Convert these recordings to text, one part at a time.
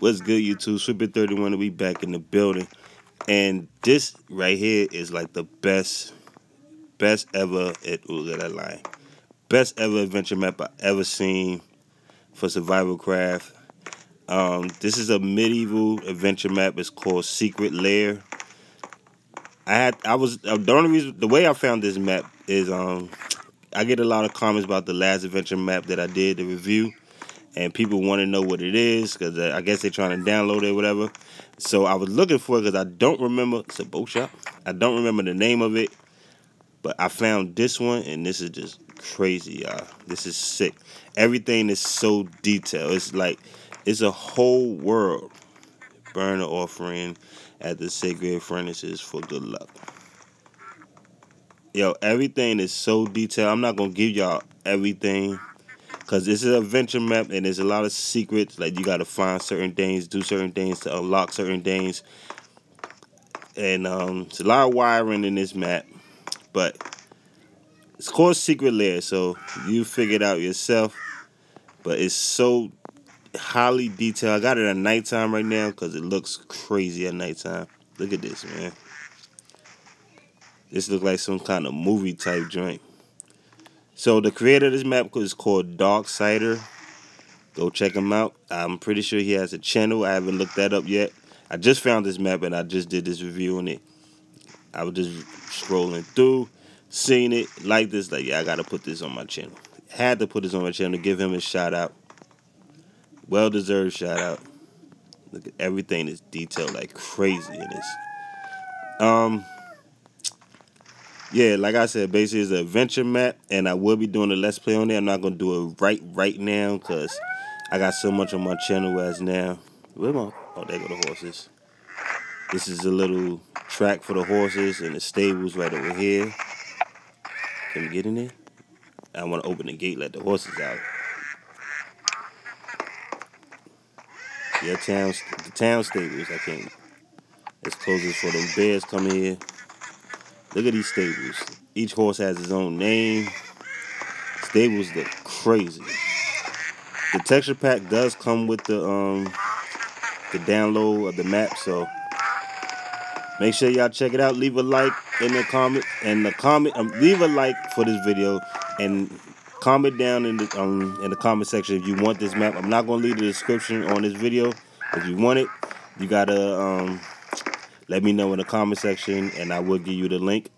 What's good, YouTube? Swiftbig31 to be back in the building. And this right here is like the best, best ever at ooh, that line. Best ever adventure map I ever seen for Survivalcraft. Um, this is a medieval adventure map. It's called Secret Lair. I had I was uh, the only reason the way I found this map is um I get a lot of comments about the last adventure map that I did the review and people want to know what it is because I guess they're trying to download it or whatever. So I was looking for it because I don't remember. It's a boat shop. I don't remember the name of it, but I found this one and this is just crazy, y'all. This is sick. Everything is so detailed. It's like it's a whole world. Burn offering at the sacred furnaces for good luck. Yo, everything is so detailed. I'm not gonna give y'all everything because this is an adventure map and there's a lot of secrets. Like you got to find certain things, do certain things to unlock certain things, and um, it's a lot of wiring in this map. But it's called Secret Lair, so you figure it out yourself. But it's so highly detailed. I got it at nighttime right now because it looks crazy at nighttime. Look at this, man. This looks like some kind of movie type joint. So the creator of this map is called Darksider. Go check him out. I'm pretty sure he has a channel. I haven't looked that up yet. I just found this map and I just did this review on it. I was just scrolling through, seeing it, like this, like, yeah, I gotta put this on my channel. Had to put this on my channel, to give him a shout out. Well deserved shout out. Look at everything is detailed like crazy in this. Um yeah, like I said, basically it's an adventure map, and I will be doing a let's play on it. I'm not gonna do it right right now because I got so much on my channel as now. Where my oh there go the horses. This is a little track for the horses and the stables right over here. Can we get in there? I want to open the gate, let the horses out. Yeah, town the town stables. I can't. It's closest for them bears come here. Look at these stables. Each horse has his own name. Stables look crazy. The texture pack does come with the um the download of the map, so make sure y'all check it out. Leave a like in the comment and the comment um, leave a like for this video and comment down in the um in the comment section if you want this map. I'm not gonna leave the description on this video. If you want it, you gotta um let me know in the comment section and I will give you the link.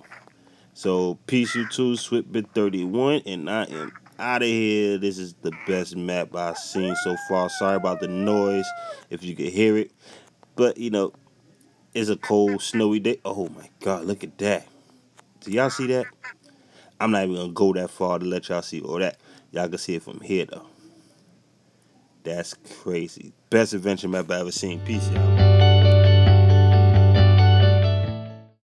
So peace you too, Swiftbig31, and I am out of here. This is the best map I've seen so far. Sorry about the noise if you could hear it. But you know, it's a cold, snowy day. Oh my god, look at that. Do y'all see that? I'm not even gonna go that far to let y'all see all that. Y'all can see it from here though. That's crazy. Best adventure map I ever seen. Peace, y'all.